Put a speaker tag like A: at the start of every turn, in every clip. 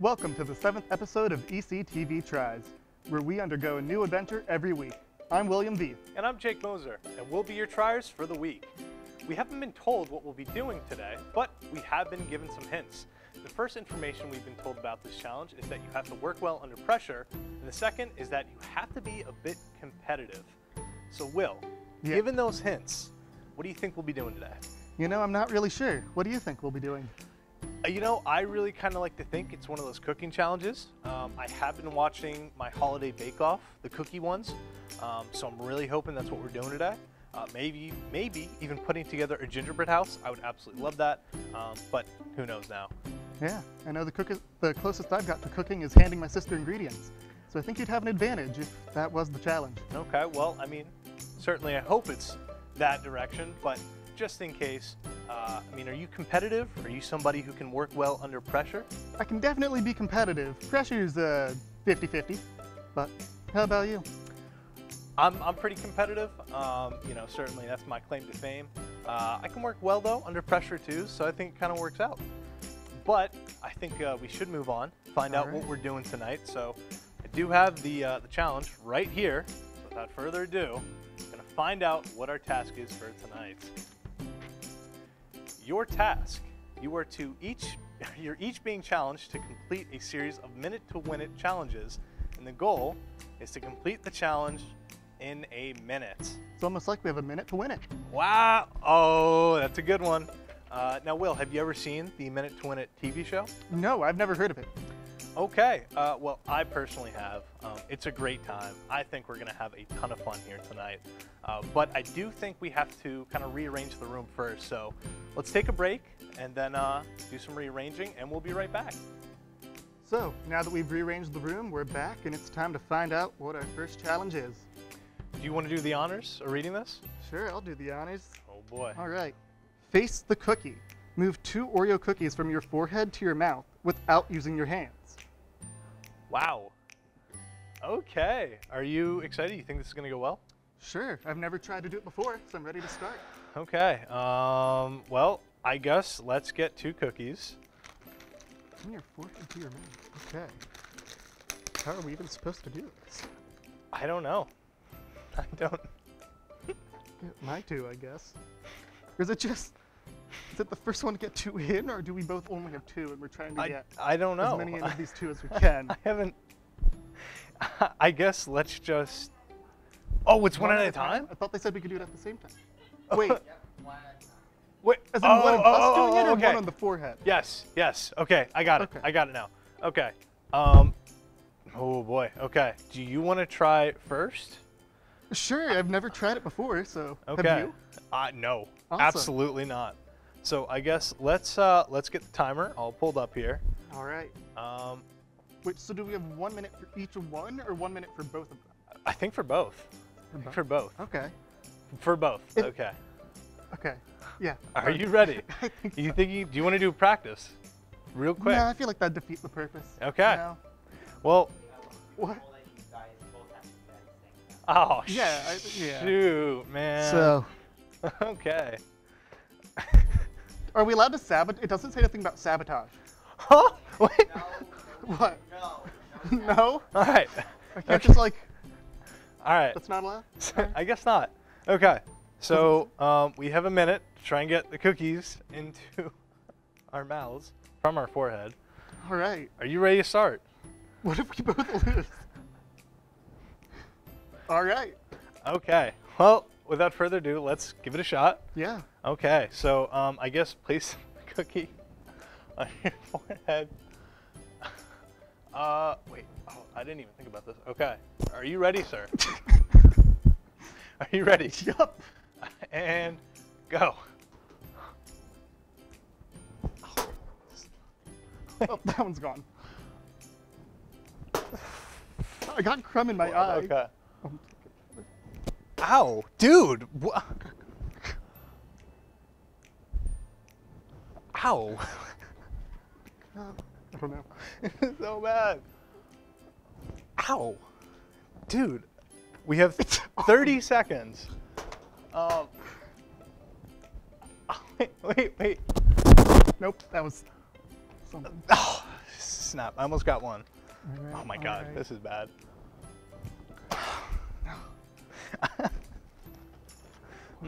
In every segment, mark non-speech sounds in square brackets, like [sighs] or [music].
A: Welcome to the seventh episode of ECTV Tries, where we undergo a new adventure every week. I'm William V.
B: And I'm Jake Moser, and we'll be your triers for the week. We haven't been told what we'll be doing today, but we have been given some hints. The first information we've been told about this challenge is that you have to work well under pressure, and the second is that you have to be a bit competitive. So, Will,
A: Yeah.
B: given those hints, what do you think we'll be doing today?
A: You know, I'm not really sure. What do you think we'll be doing?
B: You know, I really kind of like to think it's one of those cooking challenges. Um, I have been watching my holiday bake off, the cookie ones, um, so I'm really hoping that's what we're doing today. Uh, maybe, maybe even putting together a gingerbread house. I would absolutely love that, um, but who knows now?
A: Yeah, I know the, cook- the closest I've got to cooking is handing my sister ingredients. So I think you'd have an advantage if that was the challenge.
B: Okay, well, I mean, certainly I hope it's that direction, but just in case, uh, I mean, are you competitive? Are you somebody who can work well under pressure?
A: I can definitely be competitive. Pressure's uh, 50-50, but how about you?
B: I'm, I'm pretty competitive. Um, you know, certainly that's my claim to fame. Uh, I can work well though under pressure too, so I think it kind of works out. But I think uh, we should move on, find out what we're doing tonight. So I do have the uh, the challenge right here. So without further ado, I'm gonna find out what our task is for tonight. Your task, you are to each, [laughs] you're each being challenged to complete a series of minute to win it challenges, and the goal is to complete the challenge in a minute.
A: It's almost like we have a minute to win it.
B: Wow! Oh, that's a good one. Uh, now, Will, have you ever seen the Minute to Win It TV show?
A: No, I've never heard of it.
B: Okay. Uh, well, I personally have. Um, it's a great time. I think we're going to have a ton of fun here tonight. Uh, but I do think we have to kind of rearrange the room first. So let's take a break and then uh, do some rearranging, and we'll be right back.
A: So, now that we've rearranged the room, we're back and it's time to find out what our first challenge is.
B: Do you want to do the honors of reading this?
A: Sure, I'll do the honors.
B: Oh, boy.
A: All right. Face the cookie. Move two Oreo cookies from your forehead to your mouth without using your hands.
B: Wow. Okay. Are you excited? You think this is going to go well?
A: Sure, I've never tried to do it before, so I'm ready to start.
B: Okay. Um, well, I guess let's get two cookies.
A: From your forehead to your mouth. Okay. How are we even supposed to do this?
B: I don't know. [laughs] I don't.
A: Get my two, I guess. Or is it just, it the first one to get two in, or do we both only have two and we're trying to
B: I,
A: get
B: I don't know.
A: as many in [laughs] of these two as we can?
B: I [laughs] haven't. [laughs] I guess let's just. Oh, it's one, at a time.
A: I thought they said we could do it at the same time. Wait,
B: Wait.
A: as in
B: oh,
A: one of
B: oh,
A: us
B: oh,
A: doing it,
B: oh,
A: or
B: okay.
A: one on the forehead?
B: Yes. Yes. Okay. I got it.
A: Okay.
B: I got it now. Okay. Um. Oh boy. Okay. Do you want to try first?
A: Sure, I've never tried it before, so
B: Okay.
A: have you?
B: Uh, no.
A: Awesome.
B: Absolutely not. So I guess let's uh let's get the timer all pulled up here.
A: All right.
B: Um,
A: Wait, so do we have one minute for each one, or one minute for both of them?
B: I think for both. I think For both.
A: Okay.
B: For both. Okay.
A: Okay. Yeah.
B: Are you ready? [laughs]
A: I think
B: You
A: so.
B: think you, do you want to do practice? Real quick.
A: No, I feel like that defeats the purpose.
B: Okay.
A: You know?
B: Well,
A: What?
B: oh
A: Yeah, I- yeah.
B: shoot, man.
A: So, [laughs]
B: okay.
A: Are we allowed to sabotage? It doesn't say anything about sabotage.
B: Huh? [laughs] Wait.
A: What? [laughs] no?
B: All right.
A: I can't just like.
B: All right.
A: That's not allowed.
B: I guess not. Okay. So [laughs] um, we have a minute to try and get the cookies into our mouths from our forehead.
A: All right.
B: Are you ready to start?
A: What if we both lose? All right.
B: Okay. Well, without further ado, let's give it a shot.
A: Yeah.
B: Okay. So um, I guess place [laughs] the cookie on your [laughs] forehead. Uh, wait. Oh, I didn't even think about this. Okay. Are you ready, sir? [laughs] Are you ready?
A: Yup.
B: And go.
A: Oh, that one's gone. I got crumb in my eye.
B: Okay. Ow, dude. Wha- Ow. [laughs]
A: I don't know. [laughs]
B: so bad. Ow. Dude, we have [laughs] 30 seconds. Um, wait, wait, wait.
A: Nope, that was something.
B: Oh, [sighs] snap! I almost got one.
A: Right,
B: Oh my god,
A: right.
B: this is bad.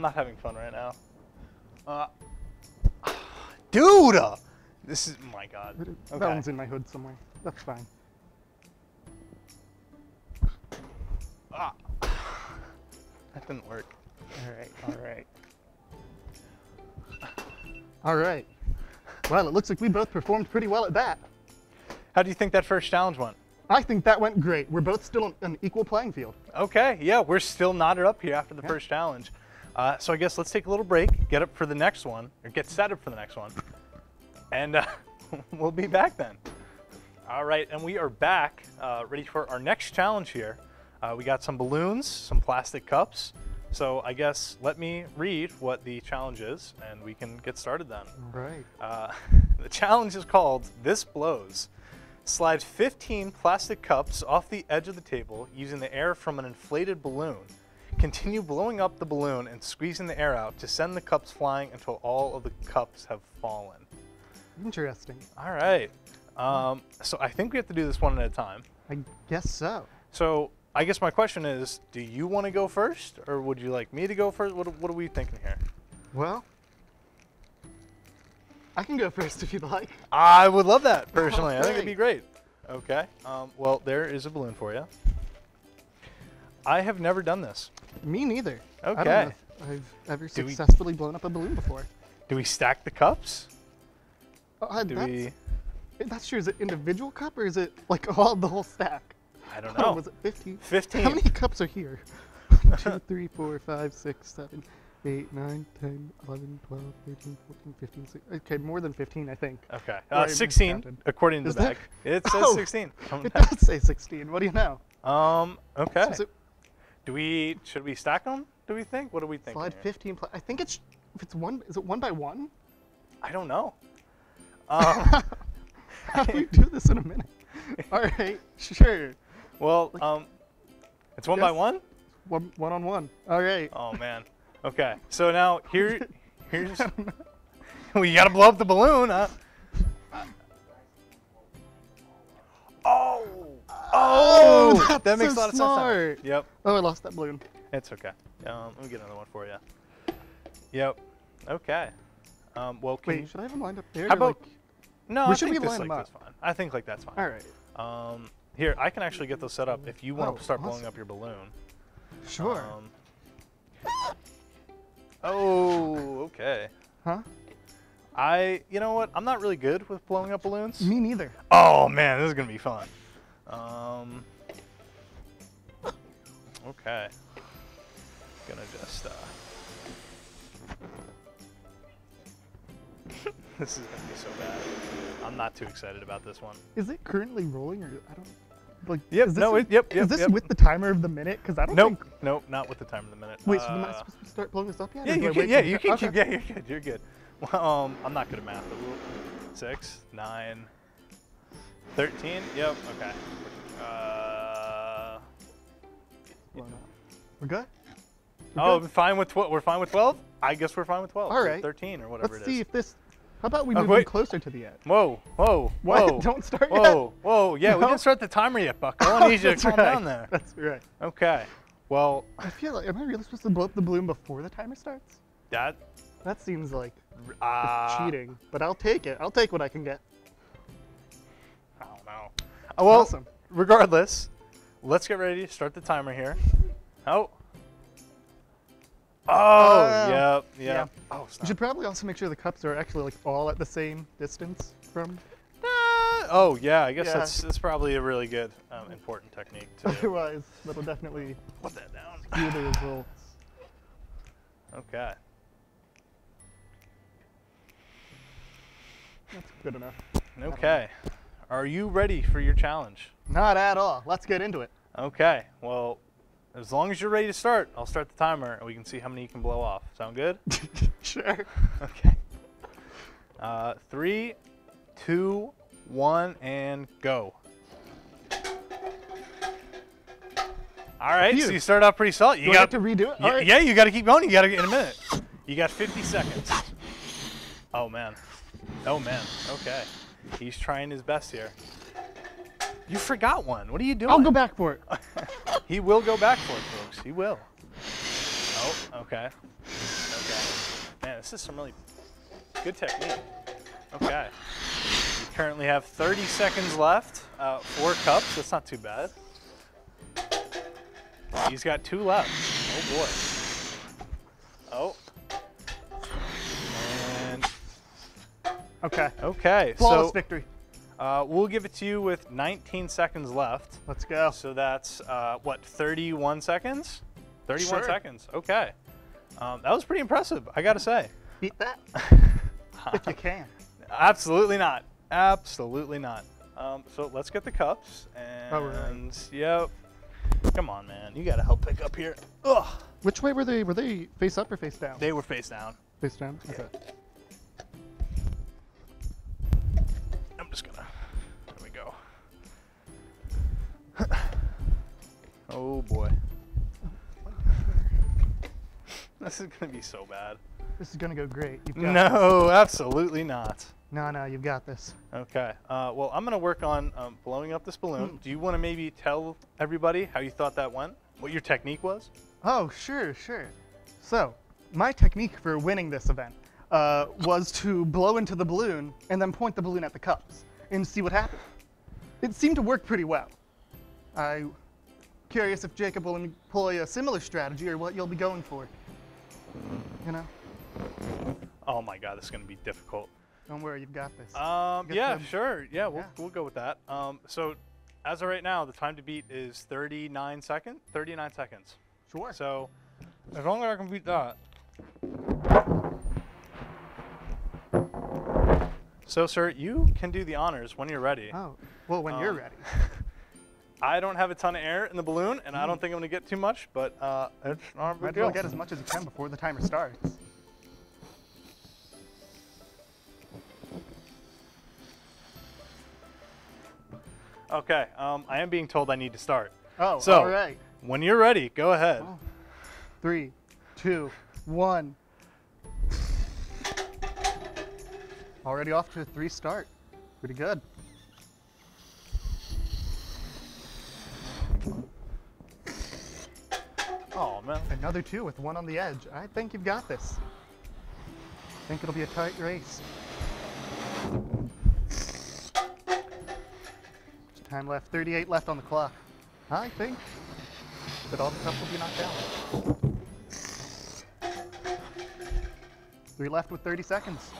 B: I'm not having fun right now. Uh, [sighs] dude, uh, this is my god. Okay.
A: That one's in my hood somewhere. That's fine.
B: Ah. [sighs] That didn't work.
A: All right, all right. [sighs] All right. Well, it looks like we both performed pretty well at that.
B: How do you think that first challenge went?
A: I think that went great. We're both still on an equal playing field.
B: Okay, yeah, we're still knotted up here after the
A: Yeah.
B: first challenge. Uh, so I guess let's take a little break, get up for the next one, or get set up for the next one, and uh, [laughs] we'll be back then. All right, and we are back, uh, ready for our next challenge here. Uh, we got some balloons, some plastic cups. So I guess let me read what the challenge is, and we can get started then.
A: Right.
B: Uh, [laughs] the challenge is called This Blows. Slide 15 plastic cups off the edge of the table using the air from an inflated balloon. Continue blowing up the balloon and squeezing the air out to send the cups flying until all of the cups have fallen.
A: Interesting.
B: All right. Um, so I think we have to do this one at a time.
A: I guess so.
B: So I guess my question is, do you want to go first, or would you like me to go first? What, what are we thinking here?
A: Well, I can go first if you'd like.
B: I would love that personally. I think it'd be great. Okay. Um, well, there is a balloon for you. I have never done this.
A: Me neither. I don't
B: Okay.
A: know if I've ever
B: Do we-
A: successfully blown up a balloon before.
B: Do we stack the cups?
A: Uh,
B: Do
A: that's,
B: we?
A: that's true. Is it individual cup or is it like [laughs] all the whole stack?
B: I don't
A: Oh,
B: know.
A: was it 15?
B: 15.
A: How many cups are here? [laughs] 2, 3, 4, 5, 6, 7, 8, 9, 10, 11, 12, 13, 14, 15, 16. Okay, more than 15, I think.
B: Okay. Uh, 16, according to
A: Is
B: the
A: that-
B: It says [laughs]
A: Oh,
B: 16. on the
A: It
B: bag.
A: does say 16. What do you know?
B: Um. Okay.
A: So
B: Do we? Should we stack them? Do we think? What do we think?
A: slide 15 pla- I think it's, if it's one, is it one by one?
B: I don't know. [laughs] Um,
A: How do we do this in a minute? [laughs] All right, sure.
B: well, um, it's one by one.
A: One, one on one. All right.
B: Oh man. Okay. So now here, [laughs] here's. we gotta blow up the balloon. Huh? Oh.
A: that's
B: that makes
A: so
B: a lot of
A: smart.
B: sense. now. Yep.
A: Oh, I lost that balloon.
B: It's okay. Um, let me get another one for you. Yep. Okay. Um, well, can you,
A: should I have them lined up there?
B: How about-
A: like-
B: no,
A: where
B: I
A: should
B: think
A: we
B: this like this fine. I think like that's fine.
A: all right.
B: Um, here, I can actually get those set up if you want
A: Oh,
B: to start blowing up your balloon.
A: Sure.
B: Um, oh, okay.
A: huh?
B: I, you know what? I'm not really good with blowing up balloons.
A: Me neither.
B: Oh man, this is gonna be fun. Um, okay. Gonna just. Uh, [laughs] this is gonna be so bad. I'm not too excited about this one.
A: Is it currently rolling or I don't like?
B: Yep,
A: Is this,
B: no, it- yep,
A: Is
B: yep,
A: this
B: yep.
A: with the timer of the minute? Because I don't
B: Nope,
A: think.
B: nope, not with the timer of the minute.
A: Wait, so am I
B: Uh,
A: supposed to start blowing this up yet?
B: Yeah, you can. Yeah, you can
A: okay.
B: keep. Yeah, you're good. You're good. Well, um, I'm not good at math. but Six, nine, thirteen. Yep. Okay.
A: We're good. We're
B: oh,
A: good?
B: fine with twelve. We're fine with twelve. I guess we're fine with twelve.
A: All
B: or. Thirteen or whatever
A: Let's
B: it is.
A: see if this. How about we
B: Oh,
A: move closer to the end?
B: Whoa, whoa, [laughs]
A: What?
B: whoa.
A: Don't start yet.
B: Whoa, whoa. Yeah, we
A: No?
B: didn't start the timer yet, Bucko. [laughs]
A: Oh,
B: I need you to calm
A: right.
B: down there.
A: That's right.
B: Okay. Well,
A: I feel like am I really supposed to blow up the balloon before the timer starts?
B: that.
A: That seems like
B: Uh,
A: cheating, but I'll take it. I'll take what I can get.
B: I don't know. Uh, well,
A: Awesome.
B: regardless, let's get ready to start the timer here. Oh. Oh,
A: Uh,
B: yep,
A: yeah.
B: yep. Oh,
A: We
B: stop.
A: should probably also make sure the cups are actually like all at the same distance from.
B: Uh, oh, yeah, I guess
A: Yeah.
B: that's, that's probably a really good, um, important technique to
A: Otherwise, that'll definitely
B: put that down.
A: skew the results.
B: Okay.
A: That's good enough.
B: Okay. Are you ready for your challenge?
A: Not at all. Let's get into it.
B: Okay. Well, as long as you're ready to start, I'll start the timer and we can see how many you can blow off. Sound good? [laughs] [laughs]
A: sure.
B: Okay. Uh, three, two, one, and go. All right, so you start off pretty solid. You
A: Do
B: got
A: to redo it?
B: Yeah,
A: right.
B: yeah, you got to keep going. You got to get in a minute. You got 50 seconds. Oh man. Oh man. Okay. He's trying his best here. You forgot one. What are you doing?
A: I'll go back for it. [laughs]
B: He will go back for it, folks. He will. Oh, okay. Okay. Man, this is some really good technique. Okay. You currently have 30 seconds left. Uh, four cups. That's not too bad. He's got two left. Oh boy. Oh. And
A: Okay.
B: okay.
A: Flawless
B: So
A: victory.
B: Uh, we'll give it to you with 19 seconds left.
A: Let's go.
B: So that's uh, what 31 seconds. 31
A: Sure.
B: seconds. Okay. Um, that was pretty impressive. I gotta say.
A: Beat that [laughs] if you can.
B: Absolutely not. Absolutely not. Um, so let's get the cups and
A: All right.
B: yep. Come on, man. You gotta help pick up here. Ugh.
A: Which way were they? Were they face up or face down?
B: They were face down.
A: face down. Okay.
B: I'm just gonna. [sighs] oh boy. [laughs] This is gonna be so bad.
A: This is gonna go great.
B: No, absolutely not.
A: No, no, you've got this.
B: Okay. Uh, well, I'm going to work on um, blowing up this balloon.
A: Hmm.
B: Do you want to maybe tell everybody how you thought that went? What your technique was?
A: Oh, sure, sure. So, my technique for winning this event uh, was to blow into the balloon and then point the balloon at the cups and see what happened. It seemed to work pretty well. I'm curious if Jacob will employ a similar strategy or what you'll be going for. You know?
B: Oh my God, this is going to be difficult.
A: Don't worry, you've got this.
B: Um,
A: Get
B: yeah,
A: them.
B: sure. Yeah, we'll,
A: Yeah.
B: we'll go with that. Um, so, as of right now, the time to beat is 39 seconds. 39 seconds.
A: sure.
B: So, as long as I can beat that. So, sir, you can do the honors when you're ready.
A: Oh, well, when you're
B: Um,
A: ready. [laughs]
B: I don't have a ton of air in the balloon, and I
A: Hmm.
B: don't think I'm going to get too much, but uh, it's not a big deal.
A: get as much as you can before the timer starts.
B: Okay, um, I am being told I need to start.
A: Oh,
B: So-
A: all right.
B: When you're ready, go ahead.
A: Oh. Three, two, one. Already off to a three start. Pretty good.
B: Oh man.
A: Another two with one on the edge. I think you've got this. I think it'll be a tight race. Time left, 38 left on the clock. I think that all the cups will be knocked out. Three left with 30 seconds.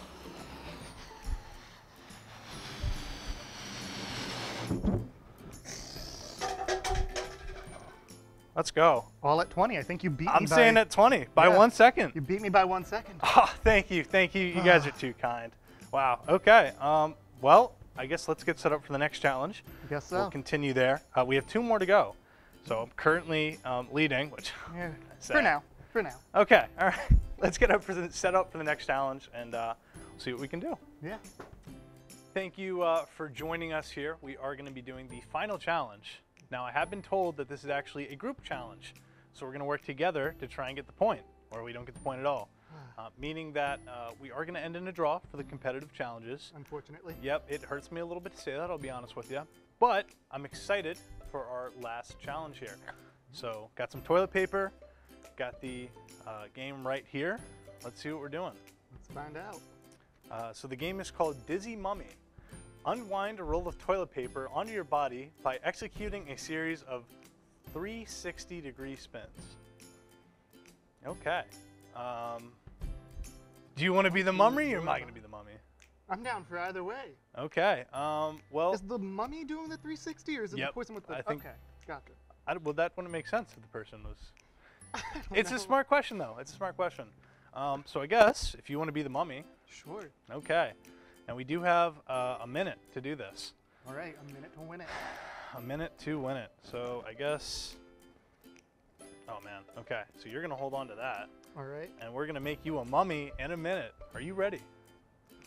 B: Let's go.
A: All at 20. I think you beat me
B: I'm
A: by,
B: saying at 20 by
A: Yeah.
B: one second.
A: You beat me by one second.
B: Oh, [laughs] thank you, thank you. You guys are too kind. Wow. Okay. Um, well, I guess let's get set up for the next challenge.
A: I guess so.
B: We'll continue there. Uh, we have two more to go. So I'm currently um, leading, which. [laughs]
A: Yeah. [laughs] For now. For now.
B: Okay. All right. Let's get up for the set up for the next challenge and uh, see what we can do.
A: Yeah.
B: Thank you uh, for joining us here. We are going to be doing the final challenge. Now, I have been told that this is actually a group challenge. So we're going to work together to try and get the point, or we don't get the point at all. [sighs] Uh, meaning that uh, we are going to end in a draw for the competitive challenges.
A: Unfortunately.
B: Yep, it hurts me a little bit to say that, I'll be honest with you. But I'm excited for our last challenge here. So, got some toilet paper, got the uh, game right here. Let's see what we're doing.
A: Let's find out.
B: Uh, so the game is called Dizzy Mummy. Unwind a roll of toilet paper onto your body by executing a series of 360 degree spins. Okay. Um, do you want to be the mummy or am I going to be the mummy?
A: I'm down for either way.
B: Okay. Um, well,
A: Is the mummy doing the 360 or is it
B: Yep,
A: the person with the.
B: I think-
A: okay, gotcha.
B: I, well, that wouldn't make sense if the person was. [laughs] It's a smart question, though. It's a smart question. Um, so I guess if you want to be the mummy,
A: Sure.
B: okay. And we do have uh, a minute to do this.
A: All right, a minute to win it. [sighs]
B: A minute to win it. So I guess. Oh man. Okay. So you're gonna hold on to that,
A: All right,
B: and we're gonna make you a mummy in a minute. Are you ready?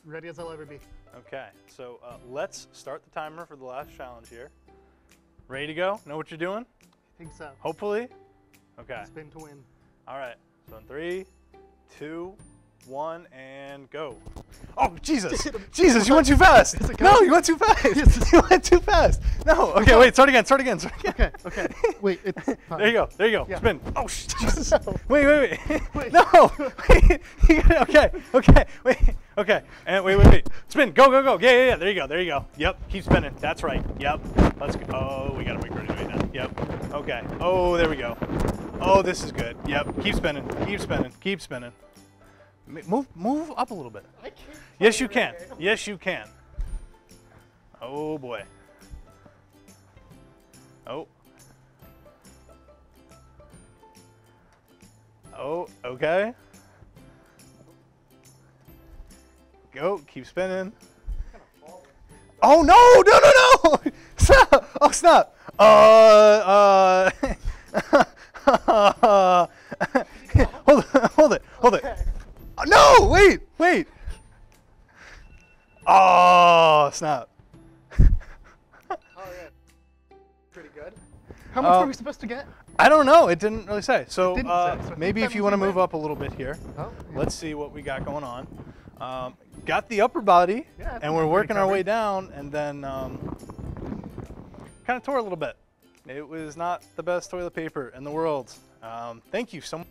A: ready as I'll ever be.
B: Okay. So uh, let's start the timer for the last challenge here. Ready to go? Know what you're doing?
A: I think so.
B: Hopefully. Okay.
A: Spin to win.
B: All right. So in three, two, one, and go. Oh, [laughs] Jesus. Jesus, [laughs] [laughs] you went too fast. No, you went too fast. you went too fast. No. Okay, wait, start again, start again, start again.
A: Okay, okay. Wait, it's.
B: There you go. There you go.
A: Yeah.
B: Spin. Oh, sh- Jesus.
A: No.
B: Wait, wait, wait.
A: Wait.
B: No. Wait. Okay. Okay. Wait. Okay. And wait, wait, wait. Spin. Go, go, go. Yeah, yeah, yeah. There you go. There you go. Yep. Keep spinning. That's right. Yep. Let's go. Oh, we gotta make ready wait now. Yep. Okay. Oh, there we go. Oh, this is good. Yep. Keep spinning. Keep spinning. Keep spinning. Move, move up a little bit. Yes, you can. Yes, you can. Oh boy. Oh. Oh, okay. Go, keep spinning. Oh no, no, no, no! [laughs] Stop! Oh, stop! Uh, uh, hold [laughs]
A: supposed to get?
B: I don't know. It didn't really say. So,
A: didn't
B: uh,
A: say, so
B: maybe if you want to move up a little bit here,
A: Oh, yeah.
B: let's see what we got going on. Um, got the upper body,
A: Yeah,
B: and we're
A: we're
B: working our way down, and then um, kind of tore a little bit. It was not the best toilet paper in the world. Um, thank you so much.